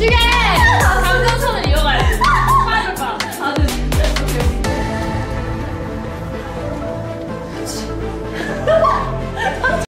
you guys.